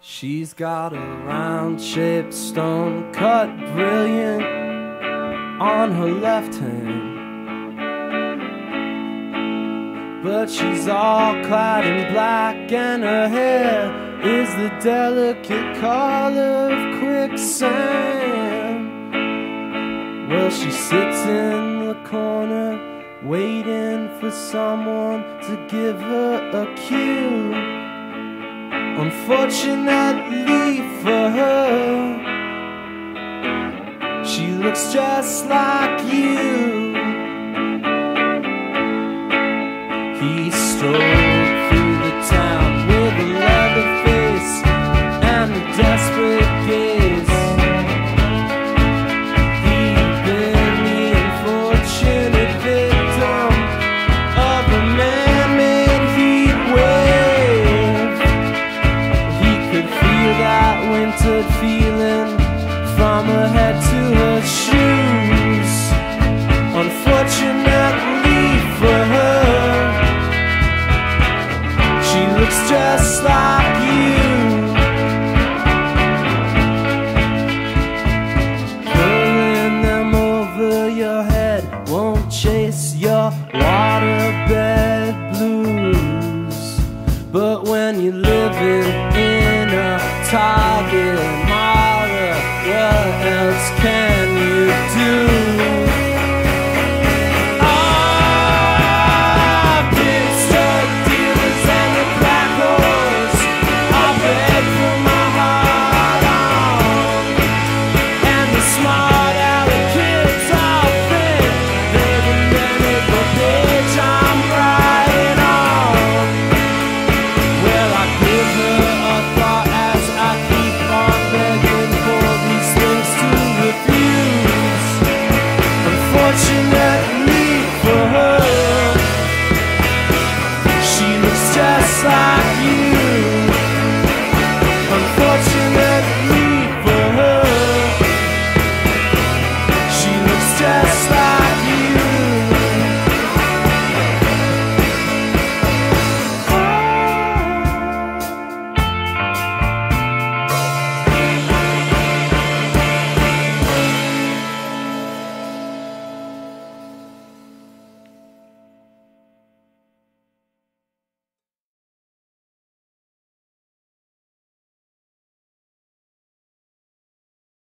She's got a round shaped stone cut brilliant on her left hand. But she's all clad in black, and her hair is the delicate color of quicksand. Well, she sits in the corner, waiting for someone to give her a cue. Unfortunately for her, she looks just like you. He strolled feeling from her head to her shoes. Unfortunately for her, she looks just like you. Pulling them over your head won't chase your waterbed blues. But when you're living in a target else can you do? For her,